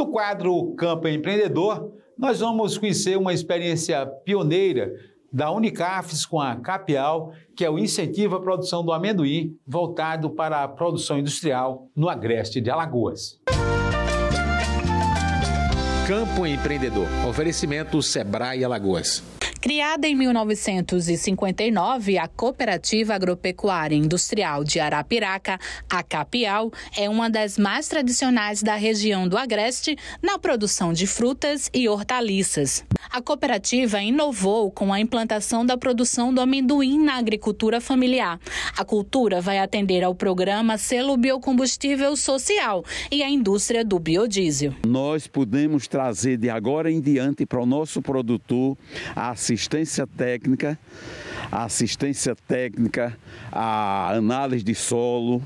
No quadro Campo Empreendedor, nós vamos conhecer uma experiência pioneira da Unicafes com a Capial, que é o incentivo à produção do amendoim voltado para a produção industrial no agreste de Alagoas. Campo Empreendedor. Oferecimento Sebrae Alagoas. Criada em 1959, a Cooperativa Agropecuária Industrial de Arapiraca, a Capial, é uma das mais tradicionais da região do Agreste na produção de frutas e hortaliças. A cooperativa inovou com a implantação da produção do amendoim na agricultura familiar. A cultura vai atender ao programa Selo Biocombustível Social e à indústria do biodiesel. Nós podemos trazer de agora em diante para o nosso produtor a assistência técnica, a assistência técnica, a análise de solo,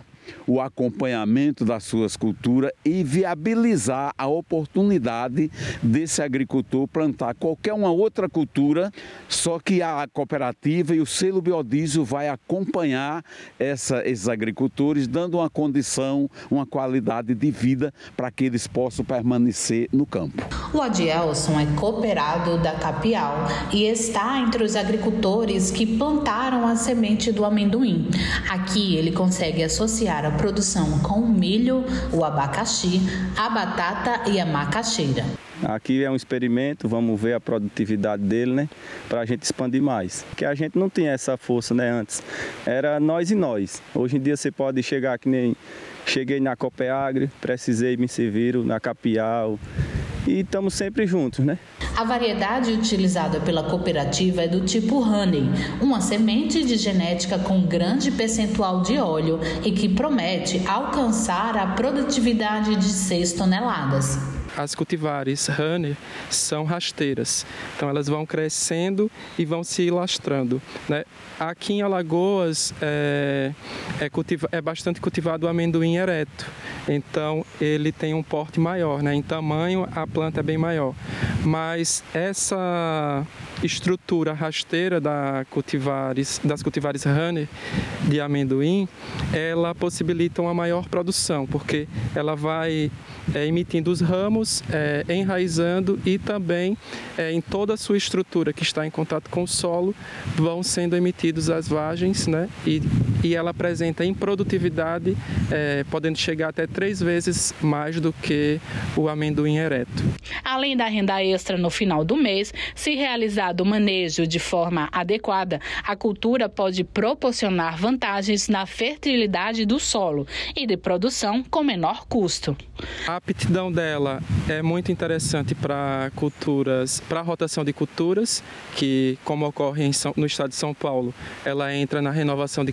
o acompanhamento das suas culturas e viabilizar a oportunidade desse agricultor plantar qualquer uma outra cultura, só que a cooperativa e o selo biodiesel vai acompanhar essa, esses agricultores, dando uma condição, uma qualidade de vida para que eles possam permanecer no campo. O Adielson é cooperado da Capial e está entre os agricultores que plantaram a semente do amendoim. Aqui ele consegue associar a produção com o milho, o abacaxi, a batata e a macaxeira. Aqui é um experimento, vamos ver a produtividade dele, né? Para a gente expandir mais. Que a gente não tinha essa força, né? Antes era nós e nós. Hoje em dia você pode chegar que nem cheguei na Copeagre, precisei me servir na Capial e estamos sempre juntos, né? A variedade utilizada pela cooperativa é do tipo Honey, uma semente de genética com grande percentual de óleo e que promete alcançar a produtividade de 6 toneladas as cultivares honey são rasteiras. Então elas vão crescendo e vão se lastrando. Né? Aqui em Alagoas é, é, cultiva, é bastante cultivado o amendoim ereto. Então ele tem um porte maior, né? Em tamanho a planta é bem maior. Mas essa estrutura rasteira da cultivares, das cultivares honey de amendoim, ela possibilita uma maior produção, porque ela vai é, emitindo os ramos, é, enraizando e também é, em toda a sua estrutura que está em contato com o solo vão sendo emitidos as vagens, né? E, e ela apresenta em produtividade, é, podendo chegar até três vezes mais do que o amendoim ereto. Além da renda extra no final do mês, se realizado o manejo de forma adequada, a cultura pode proporcionar vantagens na fertilidade do solo e de produção com menor custo. A aptidão dela é muito interessante para culturas, para a rotação de culturas, que como ocorre São, no estado de São Paulo, ela entra na renovação de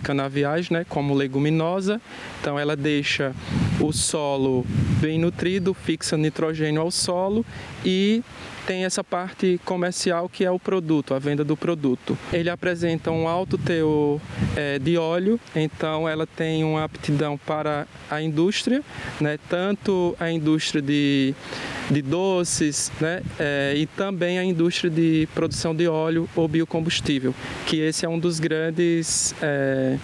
né, como leguminosa. Então ela deixa o solo bem nutrido, fixa nitrogênio ao solo e tem essa parte comercial que é o produto, a venda do produto. Ele apresenta um alto teor é, de óleo, então ela tem uma aptidão para a indústria, né? tanto a indústria de, de doces né? É, e também a indústria de produção de óleo ou biocombustível, que esse é um dos grandes é,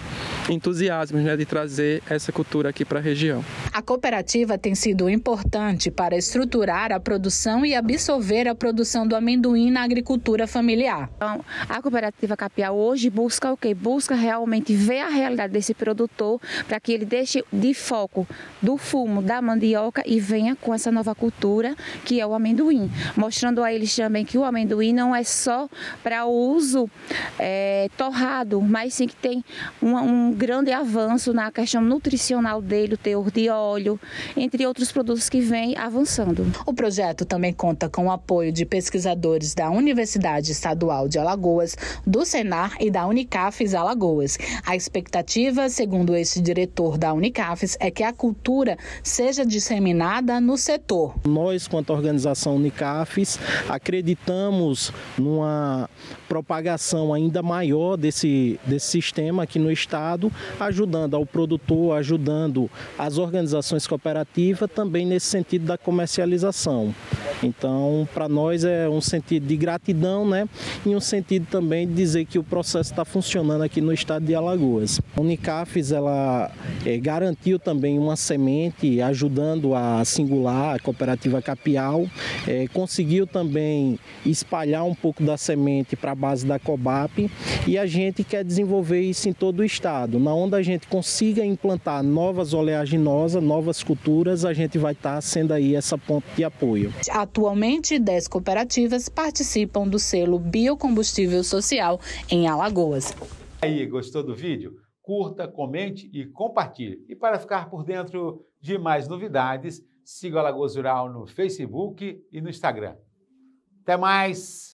entusiasmos né? de trazer essa cultura aqui para a região. A cooperativa tem sido importante para estruturar a produção e absorver a produção do amendoim na agricultura familiar. Então, a cooperativa Capial hoje busca o quê? Busca realmente ver a realidade desse produtor para que ele deixe de foco do fumo da mandioca e venha com essa nova cultura que é o amendoim, mostrando a eles também que o amendoim não é só para uso é, torrado, mas sim que tem um, um grande avanço na questão nutricional dele, o teor de óleo, entre outros produtos que vem avançando. O projeto também conta com o apoio de pesquisadores da Universidade Estadual de Alagoas, do Senar e da Unicafes Alagoas. A expectativa, segundo esse diretor da Unicafes, é que a cultura seja disseminada no setor. Nós, quanto organização Unicafes, acreditamos numa propagação ainda maior desse, desse sistema aqui no estado, ajudando ao produtor, ajudando as organizações cooperativas também nesse sentido da comercialização. Então, para nós é um sentido de gratidão, né? E um sentido também de dizer que o processo está funcionando aqui no estado de Alagoas. A Unicafes ela é, garantiu também uma semente ajudando a singular a cooperativa Capial, é, conseguiu também espalhar um pouco da semente para a base da Cobap e a gente quer desenvolver isso em todo o estado. Na onde a gente consiga implantar novas oleaginosas, novas culturas, a gente vai estar tá sendo aí essa ponte de apoio. Atualmente, 10 cooperativas participam do selo Biocombustível Social em Alagoas. Aí, gostou do vídeo? Curta, comente e compartilhe. E para ficar por dentro de mais novidades, siga o Alagoas Rural no Facebook e no Instagram. Até mais!